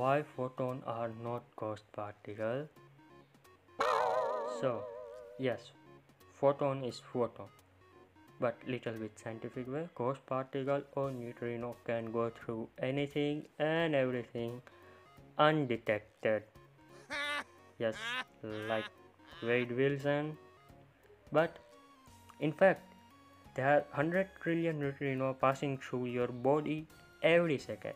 why photons are not ghost particle So, yes, photon is photon, but little bit scientific way, ghost particle or neutrino can go through anything and everything undetected. Yes, like Wade Wilson. But in fact, there are 100 trillion neutrino passing through your body every second.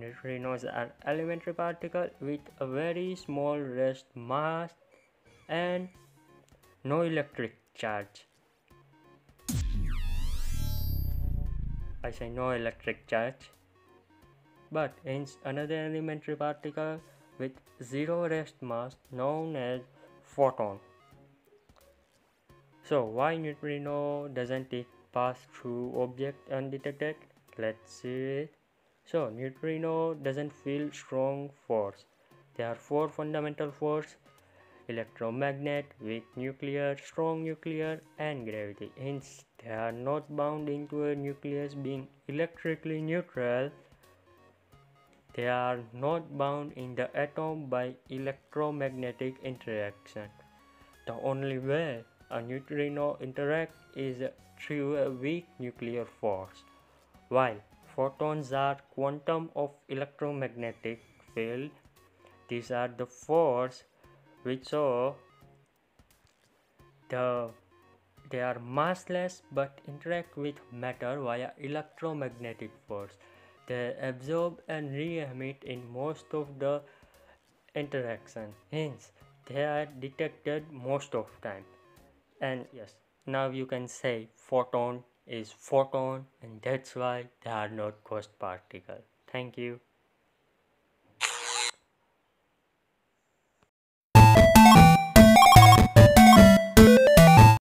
Neutrinos are elementary particles with a very small rest mass and no electric charge. I say no electric charge. But hence another elementary particle with zero rest mass known as photon. So why neutrino doesn't it pass through object undetected? Let's see it. So neutrino doesn't feel strong force. There are four fundamental forces electromagnet, weak nuclear, strong nuclear and gravity. Hence they are not bound into a nucleus being electrically neutral. They are not bound in the atom by electromagnetic interaction. The only way a neutrino interacts is through a weak nuclear force. While Photons are quantum of electromagnetic field. These are the force which are the they are massless but interact with matter via electromagnetic force. They absorb and re-emit in most of the interaction. Hence, they are detected most of time. And yes, now you can say photon is photon and that's why they are not ghost particle. Thank you.